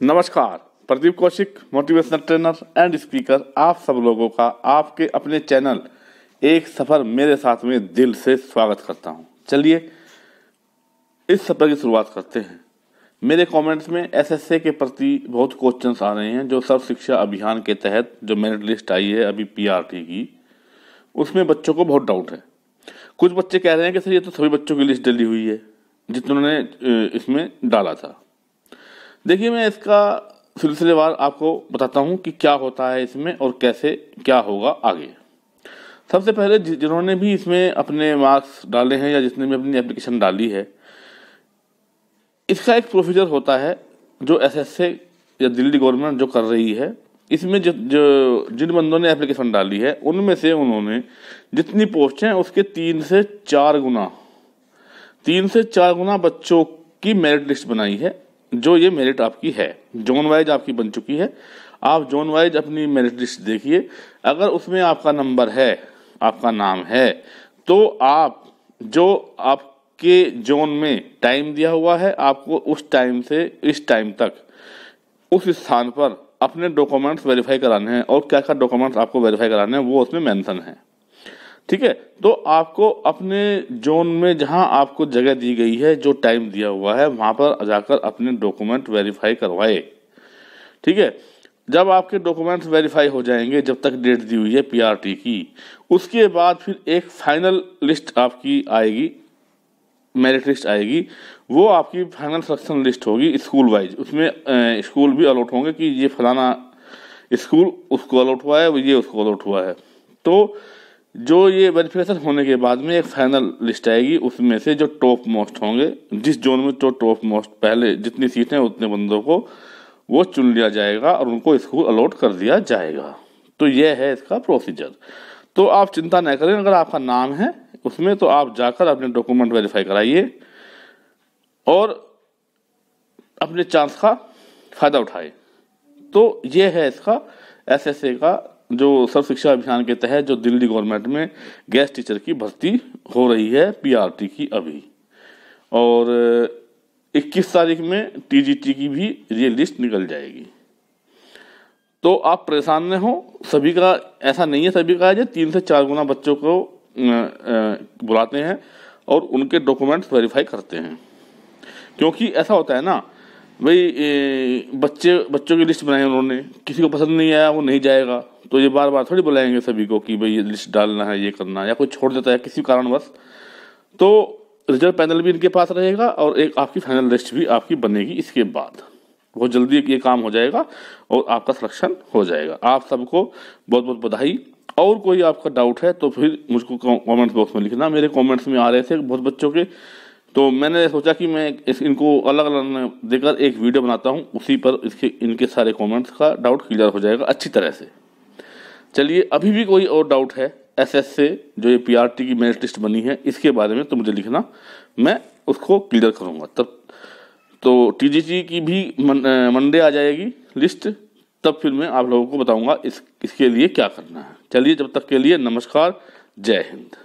नमस्कार। Pradeep Kaushik motivational trainer and speaker आप सब लोगों का आपके अपने चैनल एक सफ़र मेरे साथ में दिल से स्वागत करता हूँ। चलिए, इस सफ़र की शुरुआत करते हैं। मेरे कमेंट्स में एसएसए के प्रति बहुत क्वेश्चंस आ रहे हैं, जो सर्व शिक्षा अभियान के तहत जो मेरिट लिस्ट आई है अभी पीआरटी की, उसमें बच्चों को बहुत डाउट है। कुछ बच्चे कह रहे हैं कि सर, ये तो सभी बच्चों की लिस्ट डली हुई है जितने इसमें डाला था। देखिए मैं इसका सिलसिलेवार आपको बताता हूँ कि क्या होता है इसमें और कैसे क्या होगा आगे। सबसे पहले जिन्होंने भी इसमें अपने मार्क्स डाले हैं या जिसने भी अपनी एप्लीकेशन डाली है इसका एक प्रोसीजर होता है जो एस एस या दिल्ली गवर्नमेंट जो कर रही है। इसमें जो, जो जिन बंदों ने एप्लीकेशन डाली है उनमें से उन्होंने जितनी पोस्ट हैं उसके तीन से चार गुना तीन से चार गुना बच्चों की मेरिट लिस्ट बनाई है। जो ये मेरिट आपकी है जोन वाइज आपकी बन चुकी है। आप जोन वाइज अपनी मेरिट लिस्ट देखिए। अगर उसमें आपका नंबर है, आपका नाम है तो आप, जो आपके जोन में टाइम दिया हुआ है, आपको उस टाइम से, इस टाइम तक, उस स्थान पर अपने डॉक्यूमेंट्स वेरीफाई कराने हैं। और क्या क्या डॉक्यूमेंट्स आपको वेरीफाई कराने हैं, वो उसमें मेंशन है। ठीक है? तो आपको अपने जोन में जहाँ आपको जगह दी गई है, जो टाइम दिया हुआ है, वहाँ पर जाकर अपने डॉक्यूमेंट वेरीफाई करवाए। ठीक है? जब आपके डॉक्यूमेंट्स वेरीफाई हो जाएँगे, जब तक डेट दी हुई है पीआरटी की, उसके बाद फिर एक फाइनल लिस्ट आपकी आएगी मेरिट लिस्ट आएगी, वो आपकी फाइनल सिलेक्शन लिस्ट होगी स्कूल वाइज उसमें स्कूल भी अलॉट होंगे कि ये फलाना स्कूल उसको अलॉट हुआ है, ये उसको अलॉट हुआ है। तो जो ये वेरिफिकेशन होने के बाद में एक फाइनल लिस्ट आएगी, उसमें से जो टॉप मोस्ट होंगे, जिस जोन में जो टॉप मोस्ट पहले जितनी सीटें उतने बंदों को वो चुन लिया जाएगा और उनको स्कूल अलॉट कर दिया जाएगा। तो यह है इसका प्रोसीजर तो आप चिंता न करें, अगर आपका नाम है, उसमें तो आप जाकर अपने डॉक्यूमेंट वेरीफाई कराइए और अपने चांस का फ़ायदा उठाए। तो ये है इसका एसएसए का जो सर्व शिक्षा अभियान के तहत जो दिल्ली गवर्नमेंट में गेस्ट टीचर की भर्ती हो रही है पीआरटी की अभी। और 21 तारीख में टीजीटी की भी ये लिस्ट निकल जाएगी। तो आप परेशान न हो, सभी का ऐसा नहीं है, सभी का है तीन से चार गुना बच्चों को बुलाते हैं और उनके डॉक्यूमेंट्स वेरीफाई करते हैं। क्योंकि ऐसा होता है ना भाई बच्चे, बच्चों की लिस्ट बनाई उन्होंने। किसी को पसंद नहीं आया, वो नहीं जाएगा। तो ये बार बार थोड़ी बुलाएँगे सभी को कि भाई, ये लिस्ट डालना है, ये करना है, या कोई छोड़ देता है, किसी कारणवश। तो रिज़ल्ट पैनल भी इनके पास रहेगा और एक आपकी फाइनल लिस्ट भी आपकी बनेगी इसके बाद। बहुत जल्दी ये काम हो जाएगा और आपका सिलेक्शन हो जाएगा। आप सबको बहुत बहुत बधाई। और कोई आपका डाउट है तो फिर मुझको कमेंट बॉक्स में लिखना। मेरे कमेंट्स में आ रहे थे बहुत बच्चों के। तो मैंने सोचा कि मैं इस, इनको अलग अलग देकर एक वीडियो बनाता हूँ, उसी पर इसके, इनके सारे कमेंट्स का डाउट क्लियर हो जाएगा अच्छी तरह से। चलिए, अभी भी कोई और डाउट है एस एस से जो ये पीआरटी की मेरिट लिस्ट बनी है, इसके बारे में तो मुझे लिखना, मैं उसको क्लियर करूँगा। तब तो टीजीटी की भी मंडे आ जाएगी लिस्ट तब फिर मैं आप लोगों को बताऊँगा इस, इसके लिए क्या करना है। चलिए, जब तक के लिए नमस्कार, जय हिंद।